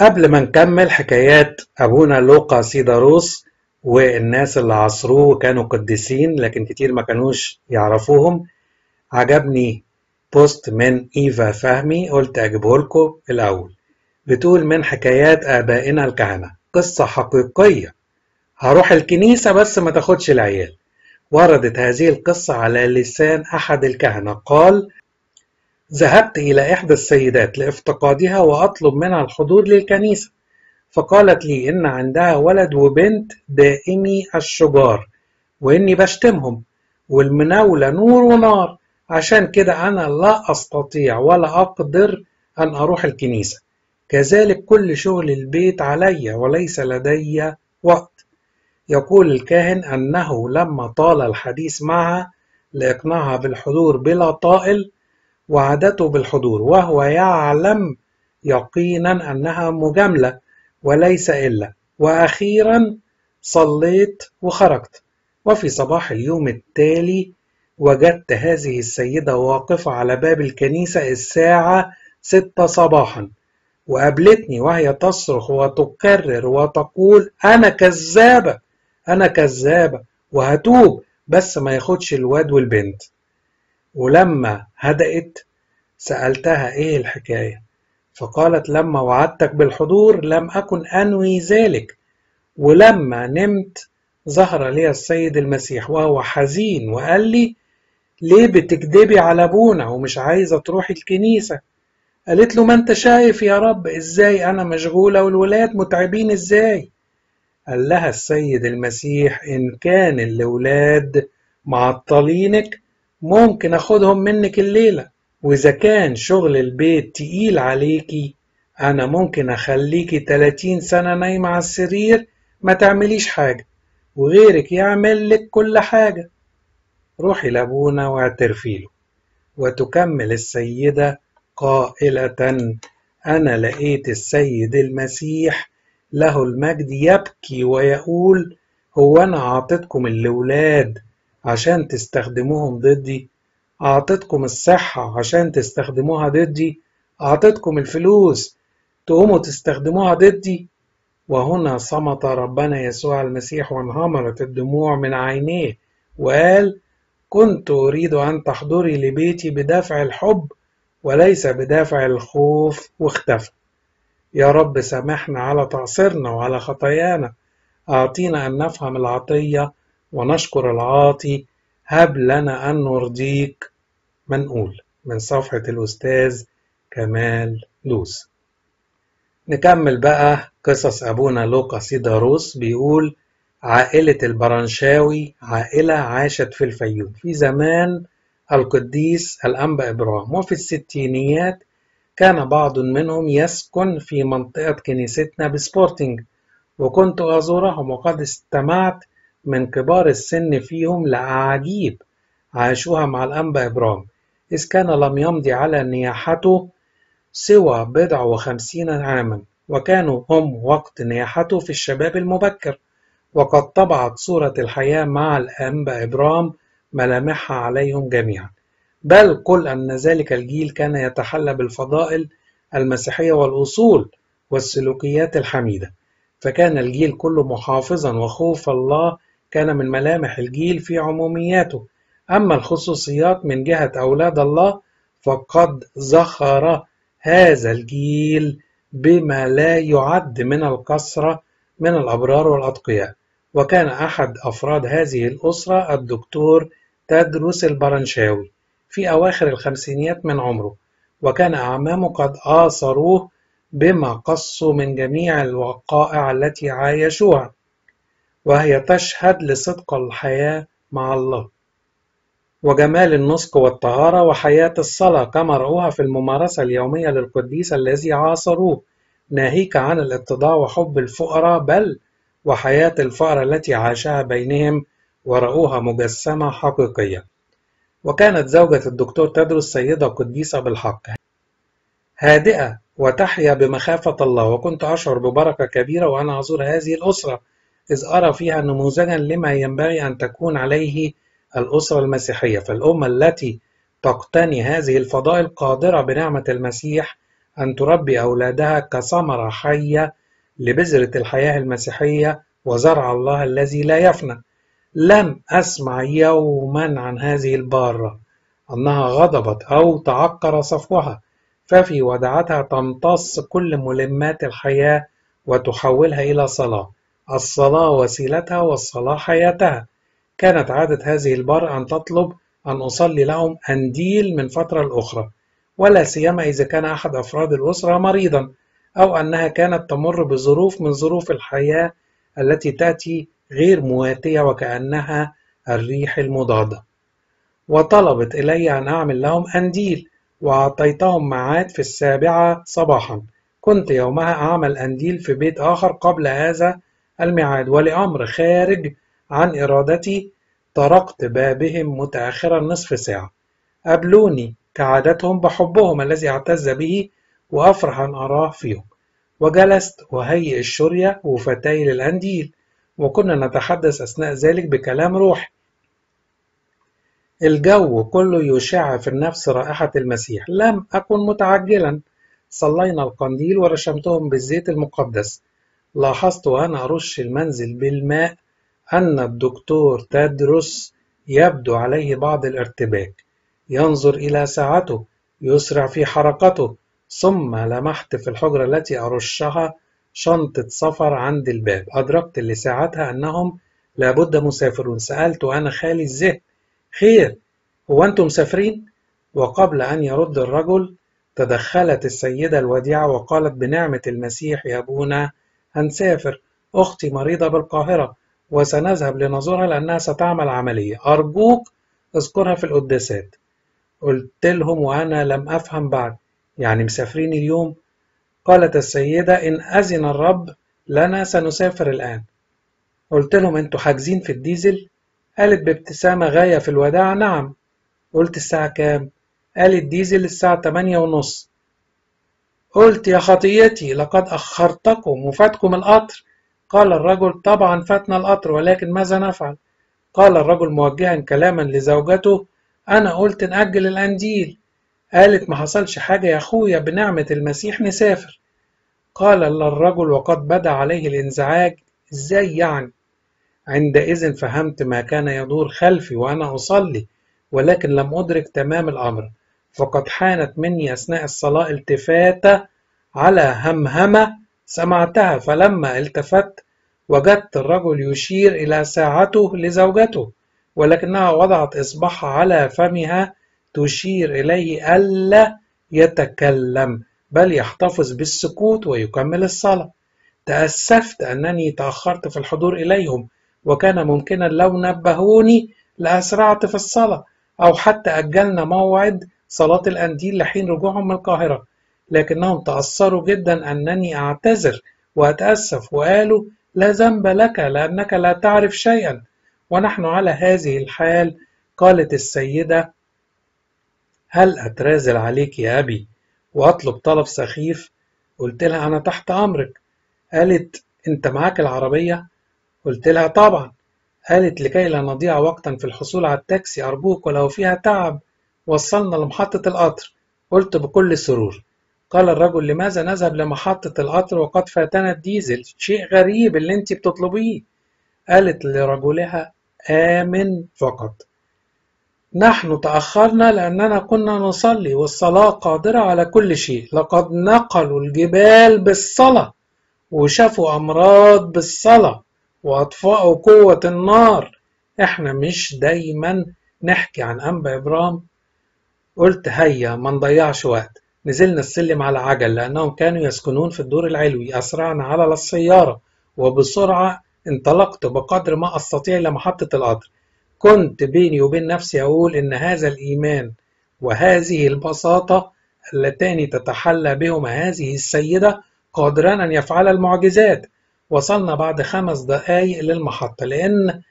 قبل ما نكمل حكايات أبونا لوقا سيداروس والناس اللي عصروه كانوا قديسين لكن كتير ما كانوش يعرفوهم عجبني بوست من إيفا فهمي قلت أجيبه لكم الأول. بتقول من حكايات آبائنا الكهنة. قصة حقيقية. هروح الكنيسة بس ما تاخدش العيال. وردت هذه القصة على لسان أحد الكهنة. قال ذهبت إلى إحدى السيدات لافتقادها وأطلب منها الحضور للكنيسة. فقالت لي إن عندها ولد وبنت دائمي الشجار وإني بشتمهم والمناولة نور ونار. عشان كده أنا لا أستطيع ولا أقدر أن أروح الكنيسة. كذلك كل شغل البيت علي وليس لدي وقت. يقول الكاهن أنه لما طال الحديث معها لإقناعها بالحضور بلا طائل وعدته بالحضور وهو يعلم يقينا أنها مجاملة وليس إلا. وأخيرا صليت وخرجت. وفي صباح اليوم التالي وجدت هذه السيدة واقفة على باب الكنيسة الساعة ستة صباحا. وقابلتني وهي تصرخ وتكرر وتقول أنا كذابة! أنا كذابة! وهتوب! بس ما ياخدش الواد والبنت. ولما هدأت سألتها إيه الحكاية؟ فقالت لما وعدتك بالحضور لم أكن أنوي ذلك ولما نمت ظهر لي السيد المسيح وهو حزين وقال لي ليه بتكدبي على أبونا ومش عايزة تروحي الكنيسة؟ قالت له ما أنت شايف يا رب إزاي أنا مشغولة والولاد متعبين إزاي؟ قال لها السيد المسيح إن كان الولاد معطلينك ممكن أخدهم منك الليلة. وإذا كان شغل البيت تقيل عليكي أنا ممكن اخليكي 30 سنة نايمة على السرير ما تعمليش حاجة وغيرك يعمل لك كل حاجة. روحي لأبونا واعترفي له. وتكمل السيدة قائلة أنا لقيت السيد المسيح له المجد يبكي ويقول هو أنا أعطيتكم الأولاد عشان تستخدموهم ضدي؟ أعطيتكم الصحة عشان تستخدموها ضدي. أعطيتكم الفلوس تقوموا تستخدموها ضدي. وهنا صمت ربنا يسوع المسيح وانهمرت الدموع من عينيه وقال كنت أريد أن تحضري لبيتي بدافع الحب وليس بدافع الخوف. واختفى. يا رب سامحنا على تقصيرنا وعلى خطايانا. أعطينا أن نفهم العطية ونشكر العاطي هب لنا أن نرضيك. منقول من صفحة الأستاذ كمال لوس. نكمل بقى قصص أبونا لوقا سيداروس. بيقول عائلة البرنشاوي عائلة عاشت في الفيوم في زمان القديس الأنبا إبراهيم. وفي الستينيات كان بعض منهم يسكن في منطقة كنيستنا بسبورتنج وكنت أزورهم وقد استمعت من كبار السن فيهم لأعاجيب عاشوها مع الأنبا إبراهيم. إذ كان لم يمضي على نياحته سوى بضع وخمسين عاما وكانوا هم وقت نياحته في الشباب المبكر. وقد طبعت صورة الحياة مع الأنبا إبرام ملامحها عليهم جميعا. بل قل أن ذلك الجيل كان يتحلى بالفضائل المسيحية والأصول والسلوكيات الحميدة. فكان الجيل كله محافظا وخوف الله كان من ملامح الجيل في عمومياته. أما الخصوصيات من جهة أولاد الله فقد زخر هذا الجيل بما لا يعد من الكثرة من الأبرار والأتقياء. وكان أحد أفراد هذه الأسرة الدكتور تدرس البرنشاوي في أواخر الخمسينيات من عمره. وكان أعمامه قد آثروه بما قصوا من جميع الوقائع التي عايشوها. وهي تشهد لصدق الحياة مع الله. وجمال النسك والطهارة وحياة الصلاة كما رأوها في الممارسة اليومية للقديس الذي عاصروه. ناهيك عن الاتضاع وحب الفقراء بل وحياة الفقراء التي عاشها بينهم ورأوها مجسمة حقيقية. وكانت زوجة الدكتور تدرس سيدة قديسة بالحق. هادئة وتحيا بمخافة الله. وكنت أشعر ببركة كبيرة وأنا أزور هذه الأسرة. إذ أرى فيها نموذجا لما ينبغي أن تكون عليه الأسرة المسيحية فالأمة التي تقتني هذه الفضائل قادرة بنعمة المسيح أن تربي أولادها كثمرة حية لبذرة الحياة المسيحية وزرع الله الذي لا يفنى. لم أسمع يوما عن هذه البارة أنها غضبت أو تعكر صفوها ففي ودعتها تمتص كل ملمات الحياة وتحولها إلى صلاة. الصلاة وسيلتها والصلاة حياتها. كانت عادة هذه البار أن تطلب أن أصلي لهم أنديل من فترة لأخرى ولا سيما إذا كان أحد أفراد الأسرة مريضا أو أنها كانت تمر بظروف من ظروف الحياة التي تأتي غير مواتية وكأنها الريح المضادة. وطلبت إلي أن أعمل لهم أنديل وأعطيتهم ميعاد في السابعة صباحا. كنت يومها أعمل أنديل في بيت آخر قبل هذا الميعاد. ولأمر خارج عن إرادتي طرقت بابهم متأخرا نصف ساعة. قابلوني كعادتهم بحبهم الذي اعتز به وأفرح أن أراه فيهم. وجلست أهيئ الشرية وفتاي للأنديل. وكنا نتحدث أثناء ذلك بكلام روحي. الجو كله يشع في النفس رائحة المسيح. لم أكن متعجلا. صلينا القنديل ورشمتهم بالزيت المقدس. لاحظت وأنا أرش المنزل بالماء أن الدكتور تدرس يبدو عليه بعض الارتباك. ينظر إلى ساعته يسرع في حركته ثم لمحت في الحجرة التي أرشها شنطة سفر عند الباب. أدركت لساعتها أنهم لابد مسافرون. سألت وأنا خالي الذهن خير هو أنتم مسافرين؟ وقبل أن يرد الرجل تدخلت السيدة الوديعة وقالت بنعمة المسيح يا أبونا هنسافر أختي مريضة بالقاهرة وسنذهب لنزورها لأنها ستعمل عملية. أرجوك اذكرها في القداسات قلت لهم وأنا لم أفهم بعد. يعني مسافرين اليوم؟ قالت السيدة إن أذن الرب لنا سنسافر الآن. قلت لهم أنتوا حاجزين في الديزل؟ قالت بابتسامة غاية في الوداع. نعم. قلت الساعة كام؟ قالت ديزل الساعة تمانية ونص. قلت يا خطيتي لقد أخرتكم وفاتكم القطر. قال الرجل طبعا فاتنا القطر ولكن ماذا نفعل؟ قال الرجل موجها كلاما لزوجته أنا قلت نأجل الأنديل قالت ما حصلش حاجة يا أخويا بنعمة المسيح نسافر. قال الرجل وقد بدا عليه الانزعاج. إزاي يعني؟ عندئذ فهمت ما كان يدور خلفي وأنا أصلي ولكن لم أدرك تمام الأمر. فقد حانت مني أثناء الصلاة التفاتة على همهمة سمعتها فلما التفت وجدت الرجل يشير إلى ساعته لزوجته ولكنها وضعت إصبعها على فمها تشير إليه ألا يتكلم بل يحتفظ بالسكوت ويكمل الصلاة. تأسفت أنني تأخرت في الحضور إليهم وكان ممكنا لو نبهوني لأسرعت في الصلاة أو حتى أجلنا موعد صلاة الأنديل لحين رجوعهم من القاهرة لكنهم تأثروا جدا أنني أعتذر وأتأسف وقالوا لا ذنب لك لأنك لا تعرف شيئا. ونحن على هذه الحال قالت السيدة هل أترازل عليك يا أبي وأطلب طلب سخيف؟ قلت لها أنا تحت أمرك. قالت أنت معاك العربية؟ قلت لها طبعا. قالت لكي لا نضيع وقتا في الحصول على التاكسي أرجوك ولو فيها تعب. وصلنا لمحطة القطر. قلت بكل سرور. قال الرجل لماذا نذهب لمحطة القطر وقد فاتنا الديزل؟ شيء غريب اللي انت بتطلبيه. قالت لرجلها آمن فقط. نحن تأخرنا لأننا كنا نصلي والصلاة قادرة على كل شيء. لقد نقلوا الجبال بالصلاة وشافوا أمراض بالصلاة وأطفأوا قوة النار. إحنا مش دايما نحكي عن أنبأ إبرام قلت هيا ما نضيعش وقت. نزلنا السلم على عجل لأنهم كانوا يسكنون في الدور العلوي أسرعنا على السيارة وبسرعة انطلقت بقدر ما أستطيع لمحطة القطر. كنت بيني وبين نفسي أقول إن هذا الإيمان وهذه البساطة اللتان تتحلى بهما هذه السيدة قادران أن يفعل المعجزات. وصلنا بعد خمس دقايق للمحطة لأن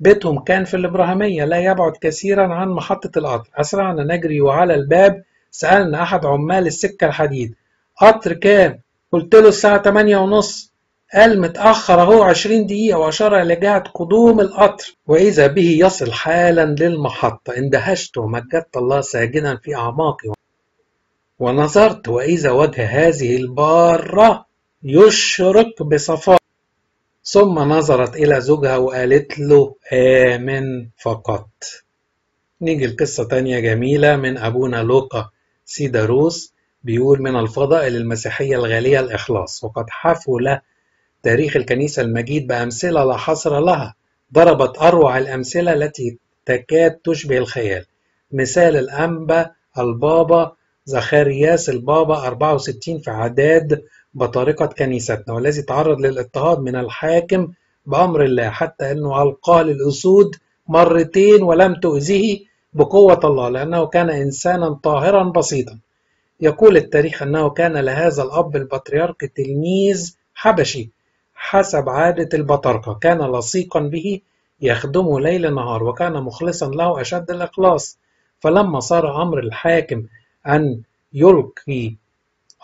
بيتهم كان في الإبراهيمية لا يبعد كثيرا عن محطة القطر أسرعنا نجري وعلى الباب. سألنا أحد عمال السكة الحديد. قطر كام؟ قلت له الساعة 8 ونص. قال متأخر أهو 20 دقيقة وأشار إلى جهة قدوم القطر. وإذا به يصل حالا للمحطة. اندهشت ومجدت الله ساجدا في أعماقي. ونظرت وإذا وجه هذه البارة يشرق بصفاء. ثم نظرت إلى زوجها وقالت له آمن فقط. نيجي القصة تانية جميلة من أبونا لوقا سيداروس بيقول من الفضائل المسيحية الغالية الإخلاص وقد حفل تاريخ الكنيسة المجيد بأمثلة لا حصر لها ضربت أروع الأمثلة التي تكاد تشبه الخيال. مثال الأنبا البابا زخارياس البابا 64 في عداد بطارقة كنيستنا والذي تعرض للاضطهاد من الحاكم بأمر الله حتى أنه ألقاه للأسود مرتين ولم تؤذه بقوة الله لأنه كان إنسانا طاهرا بسيطا. يقول التاريخ أنه كان لهذا الأب البطريرك تلميذ حبشي حسب عادة البطاركة كان لصيقا به يخدمه ليل نهار وكان مخلصا له أشد الإخلاص. فلما صار أمر الحاكم أن يلقي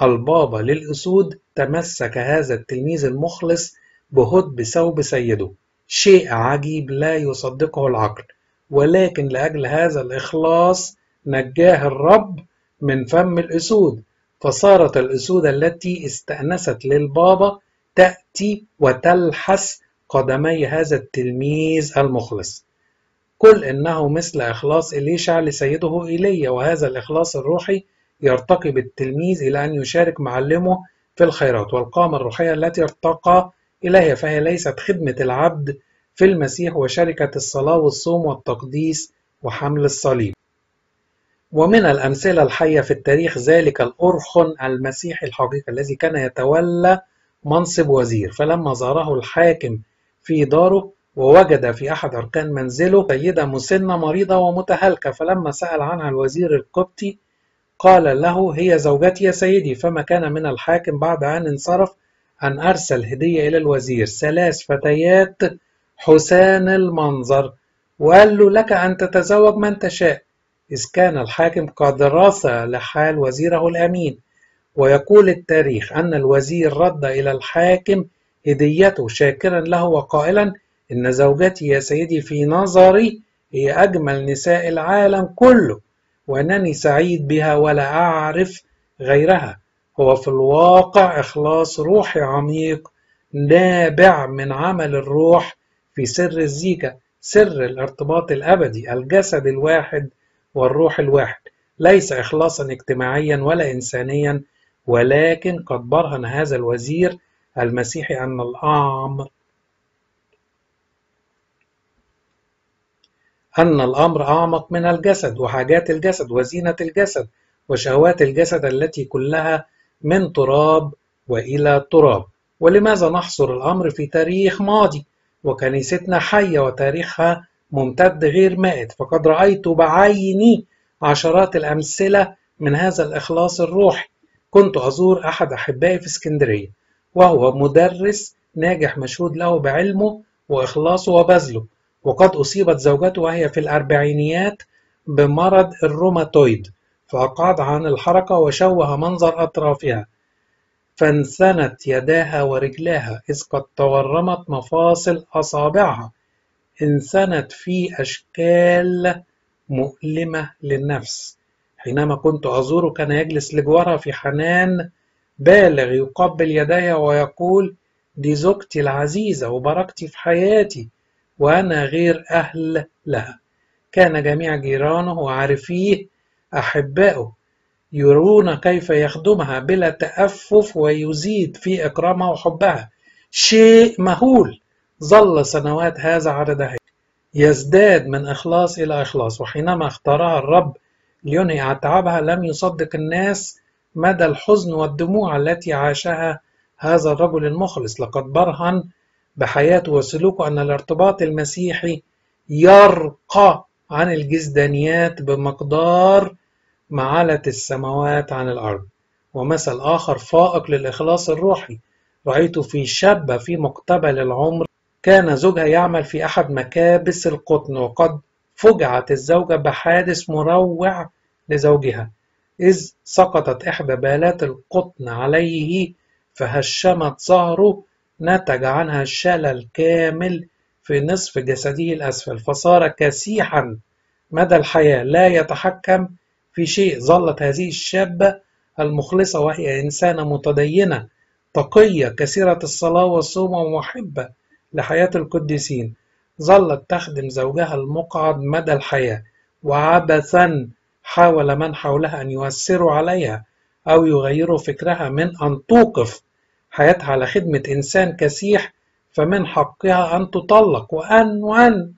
البابا للأسود تمسك هذا التلميذ المخلص بهد بثوب سيده. شيء عجيب لا يصدقه العقل ولكن لأجل هذا الإخلاص نجاه الرب من فم الأسود. فصارت الأسود التي استأنست للبابا تأتي وتلحس قدمي هذا التلميذ المخلص. قل إنه مثل إخلاص إليشع لسيده إيليا وهذا الإخلاص الروحي يرتقي بالتلميذ إلى أن يشارك معلمه في الخيرات والقامة الروحية التي ارتقى إليها فهي ليست خدمة العبد في المسيح وشركة الصلاة والصوم والتقديس وحمل الصليب. ومن الأمثلة الحية في التاريخ ذلك الأرخن المسيحي الحقيقي الذي كان يتولى منصب وزير فلما زاره الحاكم في داره ووجد في أحد أركان منزله سيدة مسنة مريضة ومتهالكة فلما سأل عنها الوزير القبطي قال له هي زوجتي يا سيدي. فما كان من الحاكم بعد أن انصرف أن أرسل هدية إلى الوزير. ثلاث فتيات حسان المنظر. وقال له لك أن تتزوج من تشاء. إذ كان الحاكم قد رثى لحال وزيره الأمين. ويقول التاريخ أن الوزير رد إلى الحاكم هديته شاكرا له وقائلا إن زوجتي يا سيدي في نظري هي أجمل نساء العالم كله. وأنني سعيد بها ولا أعرف غيرها. هو في الواقع إخلاص روحي عميق نابع من عمل الروح في سر الزيجة سر الارتباط الأبدي الجسد الواحد والروح الواحد. ليس إخلاصا اجتماعيا ولا إنسانيا ولكن قد برهن هذا الوزير المسيحي أن الأمر أن الأمر أعمق من الجسد وحاجات الجسد وزينة الجسد وشهوات الجسد التي كلها من تراب وإلى تراب. ولماذا نحصر الأمر في تاريخ ماضي؟ وكنيستنا حية وتاريخها ممتد غير مائت فقد رأيت بعيني عشرات الأمثلة من هذا الإخلاص الروحي. كنت أزور أحد أحبائي في اسكندرية وهو مدرس ناجح مشهود له بعلمه وإخلاصه وبذله. وقد أصيبت زوجته وهي في الأربعينيات بمرض الروماتويد فأقعد عن الحركة وشوه منظر أطرافها فانثنت يداها ورجلاها إذ قد تورمت مفاصل أصابعها. انثنت في أشكال مؤلمة للنفس. حينما كنت أزوره كان يجلس لجوارها في حنان بالغ يقبل يديها ويقول دي زوجتي العزيزة وبركتي في حياتي. وأنا غير أهل لها. كان جميع جيرانه وعارفيه أحبائه يرون كيف يخدمها بلا تأفف ويزيد في إكرامها وحبها. شيء مهول ظل سنوات هذا عددها يزداد من إخلاص إلى إخلاص وحينما اختارها الرب لينهي تعبها لم يصدق الناس مدى الحزن والدموع التي عاشها هذا الرجل المخلص. لقد برهن بحياته وسلوكه أن الارتباط المسيحي يرقى عن الجزدانيات بمقدار معالة السماوات عن الأرض. ومثل آخر فائق للإخلاص الروحي رأيت في شابة في مقتبل العمر كان زوجها يعمل في أحد مكابس القطن وقد فجعت الزوجة بحادث مروع لزوجها. إذ سقطت إحدى بالات القطن عليه فهشمت ظهره نتج عنها شلل كامل في نصف جسده الأسفل فصار كسيحا مدى الحياة لا يتحكم في شيء ظلت هذه الشابة المخلصة وهي إنسانة متدينة تقية كثيرة الصلاة والصوم ومحبة لحياة القديسين. ظلت تخدم زوجها المقعد مدى الحياة وعبثا حاول من حولها أن يؤثروا عليها أو يغيروا فكرها من أن توقف حياتها على خدمة إنسان كسيح فمن حقها أن تطلق وأن وأن.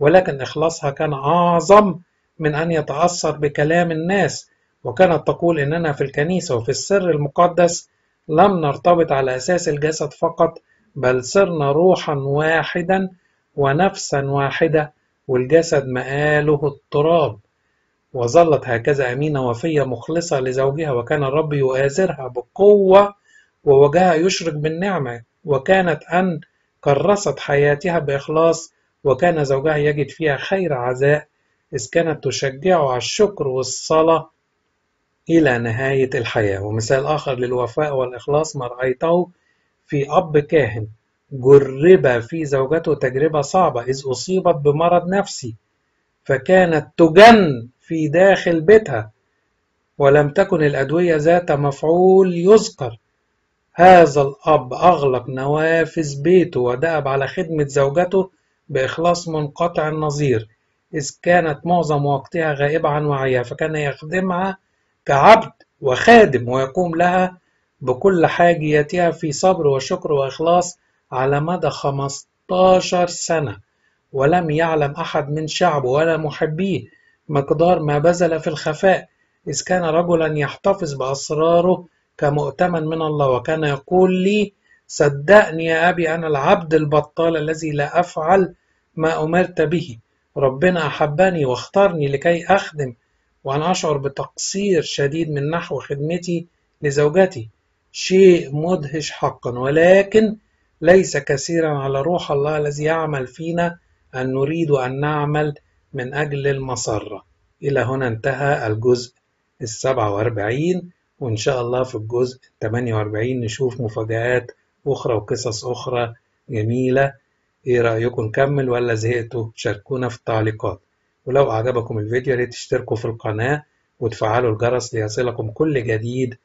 ولكن إخلاصها كان أعظم من أن يتأثر بكلام الناس. وكانت تقول إننا في الكنيسة وفي السر المقدس لم نرتبط على أساس الجسد فقط بل صرنا روحا واحدا ونفسا واحدة والجسد مآله التراب. وظلت هكذا أمينة وفية مخلصة لزوجها وكان الرب يؤازرها بقوة ووجهها يشرق بالنعمة وكانت أن كرست حياتها بإخلاص وكان زوجها يجد فيها خير عزاء إذ كانت تشجعه على الشكر والصلاة إلى نهاية الحياة. ومثال آخر للوفاء والإخلاص ما رأيته في أب كاهن جرب في زوجته تجربة صعبة إذ أصيبت بمرض نفسي فكانت تجن في داخل بيتها ولم تكن الأدوية ذات مفعول يذكر. هذا الأب أغلق نوافذ بيته ودأب على خدمة زوجته بإخلاص منقطع النظير إذ كانت معظم وقتها غائبة عن وعيها فكان يخدمها كعبد وخادم ويقوم لها بكل حاجياتها في صبر وشكر وإخلاص على مدى 15 سنة ولم يعلم أحد من شعبه ولا محبيه مقدار ما بذل في الخفاء إذ كان رجلا يحتفظ بأسراره كمؤتمن من الله وكان يقول لي صدقني يا أبي أنا العبد البطال الذي لا أفعل ما أمرت به. ربنا أحبني واختارني لكي أخدم وأنا أشعر بتقصير شديد من نحو خدمتي لزوجتي. شيء مدهش حقا ولكن ليس كثيرا على روح الله الذي يعمل فينا أن نريد أن نعمل من أجل المسرة. إلى هنا انتهى الجزء السبعة وأربعين. وإن شاء الله في الجزء الثمانية وأربعين نشوف مفاجآت أخرى وقصص أخرى جميلة. إيه رأيكم؟ نكمل ولا زهقتوا؟ شاركونا في التعليقات. ولو أعجبكم الفيديو ياريت تشتركوا في القناة وتفعلوا الجرس ليصلكم كل جديد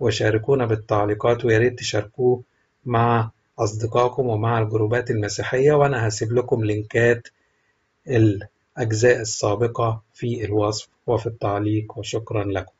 وشاركونا بالتعليقات وياريت تشاركوه مع أصدقائكم ومع الجروبات المسيحية وأنا هسيب لكم لينكات الأجزاء السابقة في الوصف وفي التعليق. وشكرا لكم.